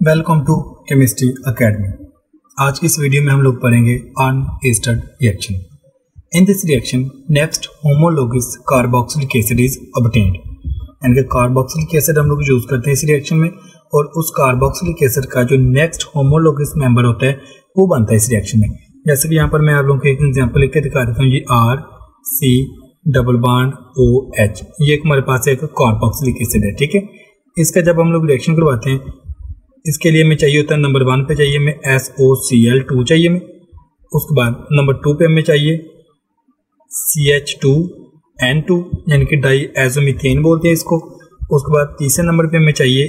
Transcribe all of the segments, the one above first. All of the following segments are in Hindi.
Welcome to chemistry academy. आज की इस वीडियो में हम लोग पढ़ेंगे Arndt Eistert reaction. In this reaction, next homologous carboxylic acid is obtained यानी कि कार्बोक्सिलिक एसिड हम लोग यूज़ करते हैं इस रिएक्शन में, और उस कार्बोक्सिलिक एसिड का जो नेक्स्ट होमोलोगिस मेंबर होता है, वो बनता है इस रिएक्शन में। जैसे कि यहाँ पर मैं आप लोगों को एक एग्ज़ाम्पल लिख के दिखा देता हूँ, ये आर सी डबल बाड ओ एच ये हमारे पास एक कार्बोक्सिलिक एसिड है, ठीक है? इसका जब हम लोग रिएक्शन करवाते हैं इसके लिए हमें चाहिए होता है नंबर वन पे चाहिए हमें S O C L two चाहिए हमें। उसके बाद नंबर टू पे हमें चाहिए C H two N two यानी कि डाई एजोमिथेन बोलते हैं इसको। उसके बाद तीसरे नंबर पे हमें चाहिए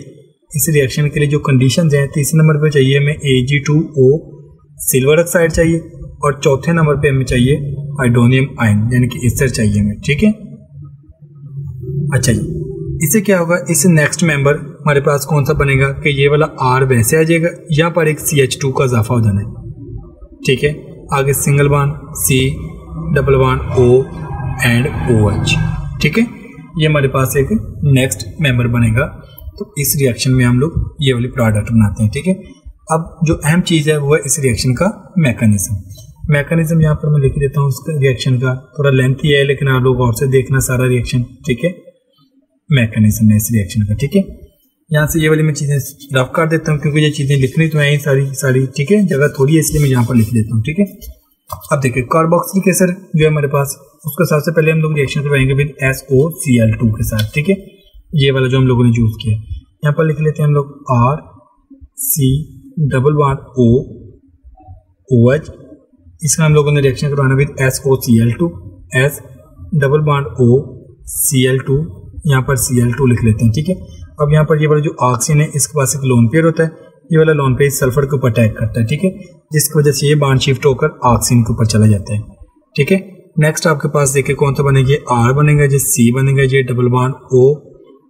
इस रिएक्शन के लिए जो कंडीशंस हैं, तीसरे नंबर पे चाहिए हमें A G two O silver oxide चाहिए और चौथे नंबर पे हमें चाहिए हाइड्रोनियम आयन यानी कि इसर चाहिए हमें, ठीक है? अच्छा जी। इससे क्या होगा इससे नेक्स्ट मेंबर हमारे पास कौन सा बनेगा कि ये वाला आर वैसे आ जाएगा, यहाँ पर एक सी एच टू का इजाफा हो जाना है। ठीक है? आगे single one C double one O and O H ठीक है? ये हमारे पास एक नेक्स्ट मेंबर बनेगा। तो इस रिएक्शन में हम लोग ये वाली प्रोडक्ट बनाते हैं। ठीक है? अब जो अहम चीज़ है, वो है इस रिएक्शन का मैकेनिज्म मैकेनिज्म यहाँ पर मैं लिख देता हूँ उसका रिएक्शन का। थोड़ा लेंथ ही, लेकिन आप लोग और से देखना सारा रिएक्शन ठीक है? मैकेनिज्म है इस रिएक्शन का, ठीक है? यहाँ से ये वाली मैं चीज़ें रफ कर देता हूँ, क्योंकि ये चीज़ें लिखनी तो है सारी सारी, ठीक है? जगह थोड़ी है, इसलिए मैं यहाँ पर लिख देता हूँ, ठीक है? अब देखिए कार्बोक्सिलिक एसिड जो है हमारे पास, उसका सबसे पहले हम लोग रिएक्शन करवाएँगे with S O C L two के साथ, ठीक है? ये वाला जो हम लोगों ने यूज़ किया यहाँ पर लिख लेते हैं हम लोग R C double one O O H इसका हम लोगों ने रिएक्शन करवाना with S O C L two S double bond O C L two यहाँ पर सी एल टू लिख लेते हैं, ठीक है? अब यहाँ पर ये वाला जो ऑक्सीजन है, इसके पास एक लोन पेयर होता है। ये वाला लोन पेयर सल्फ़र के ऊपर अटैक करता है, ठीक है? जिसकी वजह से ये बाड शिफ्ट होकर ऑक्सीजन के ऊपर चला जाता है, ठीक है? नेक्स्ट आपके पास देखिए कौन सा बनेगा? आर बनेगा, ये सी बनेगा, ये डबल बॉन्ड ओ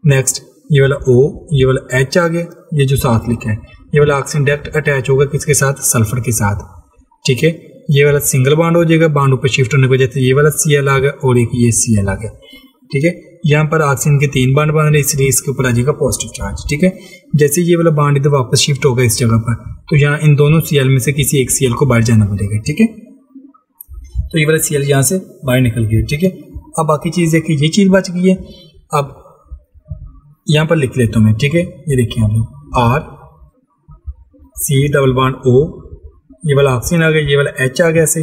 नेक्स्ट ये वाला ओ ये वाला एच आ गया, ये जो साथ लिखा है। ये वाला ऑक्सीजन डायरेक्ट अटैच होगा किसके साथ? सल्फ़र के साथ, ठीक है? ये वाला सिंगल बॉन्ड हो जाएगा बॉन्ड ऊपर शिफ्ट होने की वजह से ये वाला सी एल आ गया और एक ये सी एल आ गया। ठीक है? यहाँ पर ऑक्सीजन के तीन बाड बन रहे इसलिए इसके ऊपर आ जाएगा पॉजिटिव चार्ज ठीक है? जैसे ये वाला बाड इधर वापस शिफ्ट होगा इस जगह पर तो यहाँ इन दोनों सीएल में से किसी एक सीएल को बाहर जाना पड़ेगा, ठीक है? तो ये वाला सीएल यहाँ से बाहर निकल गया, ठीक है? अब बाकी चीज़ कि ये चीज़ बच गई है। अब यहाँ पर लिख लेता हूँ मैं, ठीक है? ये देखिए आप लोग R C double bond O ये वाला ऑक्सीजन आ गया, ये वाला एच आ गया से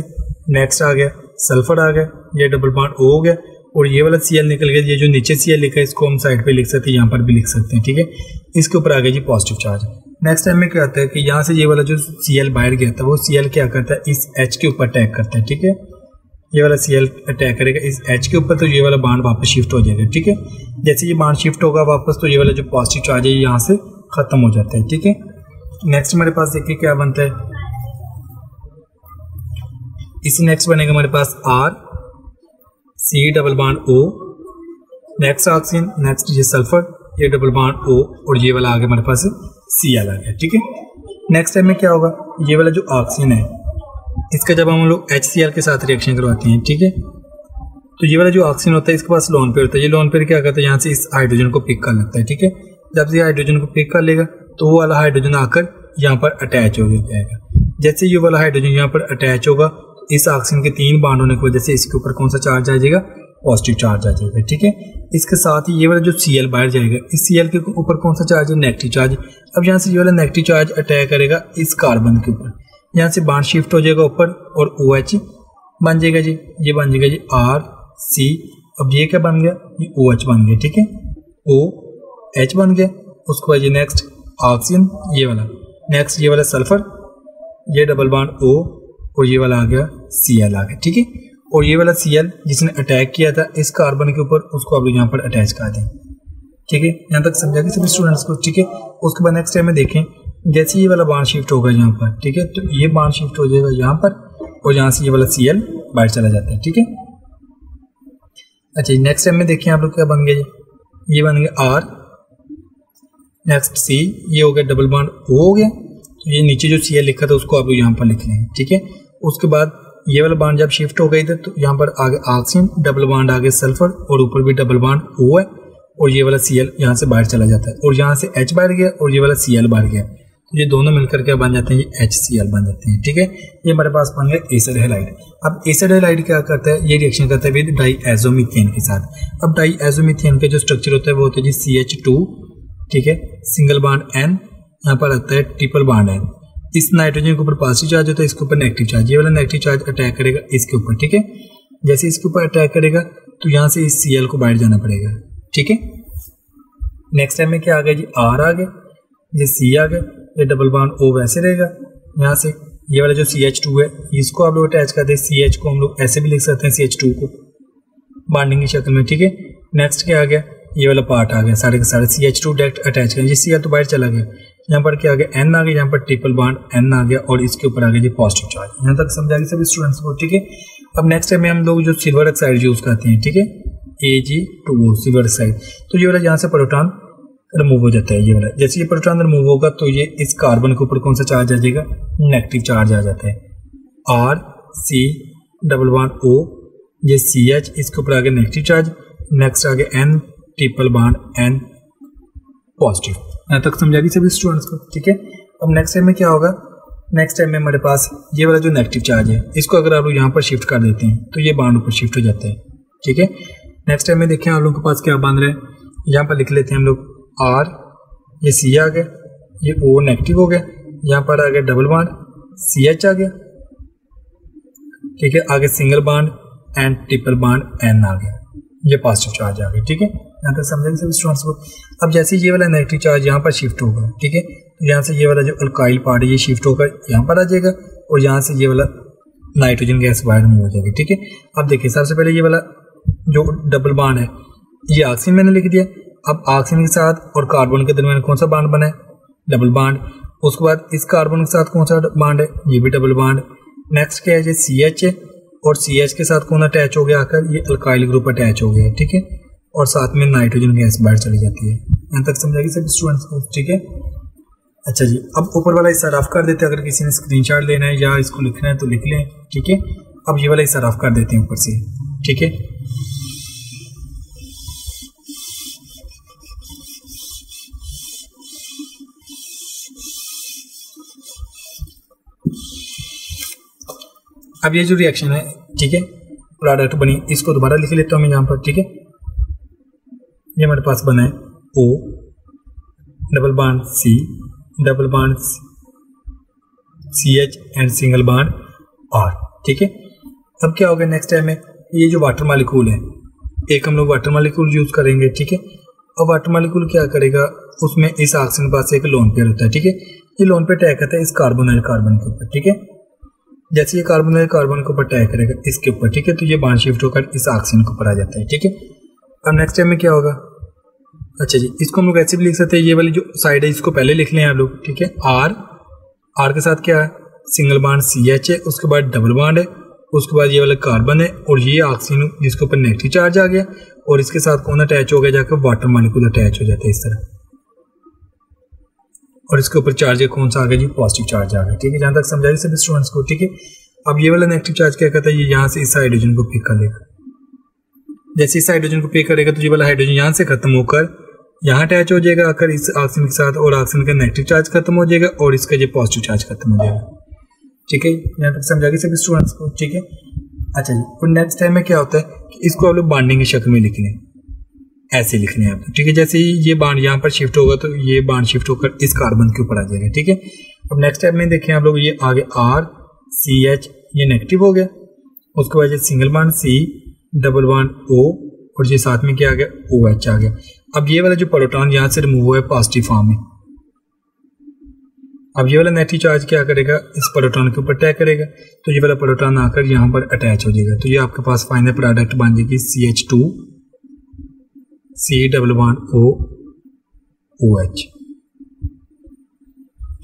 नेक्स्ट आ गया सल्फ़र आ गया, ये डबल बॉन्ड ओ हो गया और ये वाला सी निकल गया, ये जो नीचे सी लिखा है, इसको हम साइड पे लिख सकते हैं, यहाँ पर भी लिख सकते हैं, ठीक है? इसके ऊपर आ गया जी पॉजिटिव चार्ज नेक्स्ट टाइम में क्या होता है कि यहाँ से ये वाला जो सी एल बाहर गया था, वो सी क्या करता है? इस एच के ऊपर अटैक करता है, ठीक है? ये वाला सी अटैक करेगा, इस एच के ऊपर तो ये वाला बाड वापस शिफ्ट हो जाएगा, ठीक है? जैसे ये बाड शिफ्ट होगा वापस तो ये वाला जो पॉजिटिव चार्ज है यहाँ से खत्म हो जाता है, ठीक है? नेक्स्ट हमारे पास देखिए क्या बनता है। इसी नेक्स्ट बनेगा हमारे पास R C double bond O next oxygen next ये सल्फ़र ये डबल बाड ओ और ये वाला आगे हमारे पास सी आ गया ठीक है? नेक्स्ट टाइम में क्या होगा? ये वाला जो ऑक्सीजन है, इसका जब हम लोग एच सी के साथ रिएक्शन करवाते हैं, ठीक है? तो ये वाला जो ऑक्सीजन होता है, इसके पास लोन पेयर होता है। ये लोन पेयर क्या करता है? यहाँ से इस हाइड्रोजन को पिक कर लेता है, ठीक है? जब से हाइड्रोजन को पिक कर लेगा तो वो वाला हाइड्रोजन आकर यहाँ पर अटैच हो जाएगा। जैसे ये वाला हाइड्रोजन यहाँ पर अटैच होगा इस ऑक्सीजन के तीन बाड होने की वजह से इसके ऊपर कौन सा चार्ज आ जाएगा? पॉजिटिव चार्ज आ जाएगा, ठीक है? इसके साथ ही ये वाला जो सी एल बाहर जाएगा, इस सी एल के ऊपर कौन सा चार्ज है? नेगेटिव चार्ज अब यहाँ से ये वाला नेगेटिव चार्ज अटैक करेगा इस कार्बन के ऊपर। यहाँ से बाड शिफ्ट हो जाएगा ऊपर और ओ एच बन जाएगा जी। ये बन जाएगा जी आर सी अब ये क्या बन गया? ये ओ एच बन गया, ठीक है? ओ एच बन गया। उसके बाद ये नेक्स्ट ऑक्सीजन ये वाला। नेक्स्ट ये वाला सल्फ़र ये डबल बॉन्ड ओ और ये वाला आ गया सी एल आ गया, ठीक है? और ये वाला सी एल जिसने अटैक किया था, इस कार्बन के ऊपर उसको आप लोग यहाँ पर अटैच कर दें, ठीक है? यहाँ तक समझा सभी स्टूडेंट्स को, ठीक है? उसके बाद नेक्स्ट टाइम में देखें, जैसे ये वाला बाड शिफ्ट होगा यहाँ पर, ठीक है? तो ये बाड शिफ्ट हो जाएगा यहाँ पर और यहाँ से ये वाला सी एल बाहर चला जाता है, ठीक है? अच्छा नेक्स्ट टाइम में देखें आप लोग क्या बन गए ये बन गया आर नेक्स्ट सी ये हो गया डबल बॉन्ड ओ हो गया। तो ये नीचे जो सी लिखा था, उसको आप लोग यहाँ पर लिख लें, ठीक है? उसके बाद ये वाला बाड जब शिफ्ट हो गई थी तो यहाँ पर आगे ऑक्सीजन डबल बाड आगे सल्फ़र और ऊपर भी डबल बाड ओ है, और ये वाला सी एल यहाँ से बाहर चला जाता है। और यहाँ से एच बाहर गया और ये वाला सी एल बाहर गया। तो ये दोनों मिलकर क्या बन जाते हैं? ये एच सी एल बन जाते हैं, ठीक है? ये हमारे पास बन गया एसड हेलाइड अब एसड हेलाइड क्या करता है? ये रिएक्शन करता है विद डाई एजोमिथेन के साथ। अब डाई एजोमिथेन का जो स्ट्रक्चर होता है, वो होता है जी सी एच टू ठीक है? सिंगल बाड एन यहाँ पर आता है ट्रिपल बाड एन इस नाइट्रोजन के ऊपर पॉजिटिव चार्ज होता है, इसके ऊपर नेगेटिव चार्ज। ये वाला नेगेटिव चार्ज अटैक करेगा इसके ऊपर, ठीक है? जैसे इसके ऊपर अटैक करेगा तो यहाँ से इस सी को बाहर जाना पड़ेगा, ठीक है? नेक्स्ट टाइम में क्या आ गया जी? आर आ गया। ये सी आ गया, ये डबल बॉन्ड ओ वैसे रहेगा। यहाँ से ये वाला जो सी एच टू है, इसको आप लोग अटैच करते हैं। सी एच को हम लोग ऐसे भी लिख सकते हैं सी एच टू को। बॉन्डिंग की शक्ल में, ठीक है? नेक्स्ट क्या आ गया? ये वाला पार्ट आ गया, सारे के सारे C H two direct attach करें। सी तो बाहर चला गया। यहाँ पर क्या आ गया? एन आ गया, यहाँ पर ट्रिपल बॉन्ड एन आ गया और इसके ऊपर आ गया जी पॉजिटिव चार्ज यहाँ तक समझा गया सभी स्टूडेंट्स को, ठीक है? अब नेक्स्ट टाइम में हम लोग जो सिल्वर ऑक्साइड यूज़ करते हैं, ठीक है? A G two O silver oxide तो ये वाला यहाँ से प्रोटॉन रिमूव हो जाता है, ये वाला। जैसे ये प्रोटॉन रिमूव होगा तो ये इस कार्बन के ऊपर कौन सा चार्ज आ जाएगा? नेगेटिव चार्ज आ जाता है। R C double bond O ये सी एच इसके ऊपर आ गया नेगेटिव चार्ज नेक्स्ट आ गया N triple bond N positive यहाँ तक समझा दी सभी स्टूडेंट्स को, ठीक है? अब नेक्स्ट टाइम में क्या होगा? नेक्स्ट टाइम में हमारे पास ये वाला जो नेगेटिव चार्ज है, इसको अगर आप लोग यहाँ पर शिफ्ट कर देते हैं तो ये बाउंड ऊपर शिफ्ट हो जाता है, ठीक है? नेक्स्ट टाइम में देखें आप लोगों के पास क्या बाँध रहे हैं। यहाँ पर लिख लेते हैं हम लोग आर ये सी आ गया, ये ओ नेगेटिव हो गया, यहाँ पर आ गया डबल बाड सी एच आ गया, ठीक है? आगे single bond and triple bond N आ गया, ये पॉजिटिव चार्ज आ गया, ठीक है? यहाँ तक समझेंगे स्टूडेंट्स को अब जैसे ये वाला नेगेटिव चार्ज यहाँ पर शिफ्ट होगा, ठीक है? तो यहाँ से ये वाला जो अल्काइल पार्ट है, ये शिफ्ट होकर यहाँ पर आ जाएगा और यहाँ से ये वाला नाइट्रोजन गैस बाहर में हो जाएगी, ठीक है? अब देखिए, सबसे पहले ये वाला जो डबल बाड है, ये ऑक्सीजन मैंने लिख दिया। अब ऑक्सीजन के साथ और कार्बन के दरमियान कौन सा बाड बना है? डबल बाड उसके बाद इस कार्बन के साथ कौन सा बाड है? ये भी डबल बाड नेक्स्ट क्या है? सी एच है और सी एच के साथ कौन अटैच हो गया? आकर ये अल्काइल ग्रुप अटैच हो गया, ठीक है? और साथ में नाइट्रोजन गैस बाहर चली जाती है। यहाँ तक समझाएगी सभी स्टूडेंट्स को, ठीक है? अच्छा जी, अब ऊपर वाला हिस्सा रफ कर देते हैं। अगर किसी ने स्क्रीनशॉट लेना है या इसको लिखना है तो लिख लें, ठीक है? अब ये वाला हिस्सा रफ कर देते हैं ऊपर से, ठीक है? अब ये जो रिएक्शन है, ठीक है? प्रोडक्ट बनी, इसको दोबारा लिख लेता हूँ मैं यहाँ पर, ठीक है? ये हमारे पास बना है O double bond C double bond C H and single bond R ठीक है? अब क्या होगा नेक्स्ट टाइम में? ये जो वाटर मालिकूल है, एक हम लोग वाटर मालिकूल यूज़ करेंगे, ठीक है? अब वाटर मालिकूल क्या करेगा? उसमें इस ऑक्सीजन पास एक लोन पेयर होता है, ठीक है? ये लोन पे अटैक करता है इस कार्बन कार्बन के ऊपर, ठीक है? जैसे ये कार्बन कार्बन के ऊपर अटैक करेगा इसके ऊपर, ठीक है? तो ये बांड शिफ्ट होकर इस ऑक्सीजन के ऊपर आ जाता है, ठीक है? अब नेक्स्ट टाइम में क्या होगा? अच्छा जी, इसको हम लोग ऐसे भी लिख सकते हैं, ये वाली जो साइड है, इसको पहले लिख लें आप लोग, ठीक है? आर आर के साथ क्या है? सिंगल बाड सी एच है, उसके बाद डबल बाड है, उसके बाद ये वाला कार्बन है, और ये ऑक्सीजन जिसके ऊपर नेगेटिव चार्ज आ गया, और इसके साथ कौन अटैच हो गया जाकर? वाटर मालिकूल अटैच हो जाता है इस तरह। और इसके ऊपर चार्ज कौन सा आ गया जी? पॉजिटिव चार्ज आ गया, ठीक है? जहाँ तक समझाइए सभी स्टूडेंट्स को, ठीक है? अब ये वाला नेगेटिव चार्ज क्या कहता है? ये यहाँ से इस हाइड्रोजन को पिक कर लेगा। जैसे इस हाइड्रोजन को पिक करेगा तो ये वाला हाइड्रोजन यहाँ से खत्म होकर यहाँ अटैच हो जाएगा आकर इस ऑक्सीजन के साथ और ऑक्सीजन का नेगेटिव चार्ज खत्म हो जाएगा और इसका ये पॉजिटिव चार्ज खत्म हो जाएगा। ठीक है? यहाँ तक समझा सभी स्टूडेंट्स को? ठीक है? अच्छा जी, और नेक्स्ट टाइम में क्या होता है कि इसको आप लोग बाइंडिंग की शक्ल में लिख लें ऐसे लिखने हैं आपको। ठीक है? जैसे ही ये बाड यहाँ पर शिफ्ट होगा तो ये बाड शिफ्ट होकर इस कार्बन के ऊपर आ जाएगा। ठीक है? अब नेक्स्ट टाइम में देखें आप लोग, ये आगे आर सी एच ये नेगेटिव हो गया। उसके बाद ये सिंगल बाड सी डबल वन ओ और ये साथ में क्या आ गया? ओ एच आ गया। अब ये वाला जो प्रोटॉन यहाँ से रिमूव हुआ है पॉजिटिव फॉर्म में। अब ये वाला नेगेटिव चार्ज क्या करेगा? इस प्रोटॉन के ऊपर अटैक करेगा। तो ये वाला प्रोटॉन आकर यहाँ पर अटैच हो जाएगा। तो ये आपके पास फाइनल प्रोडक्ट बन जाएगी C H two C double one O O H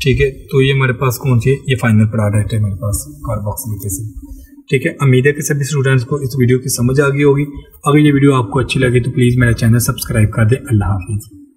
ठीक है? तो ये हमारे पास कौन सी ये फाइनल प्रोडक्ट है मेरे पास कार्बोक्सिलिक एसिड ठीक है? उम्मीद है कि सभी स्टूडेंट्स को इस वीडियो की समझ आ गई होगी। अगर ये वीडियो आपको अच्छी लगी तो प्लीज़ मेरा चैनल सब्सक्राइब कर दें। अल्लाह हाफिज़।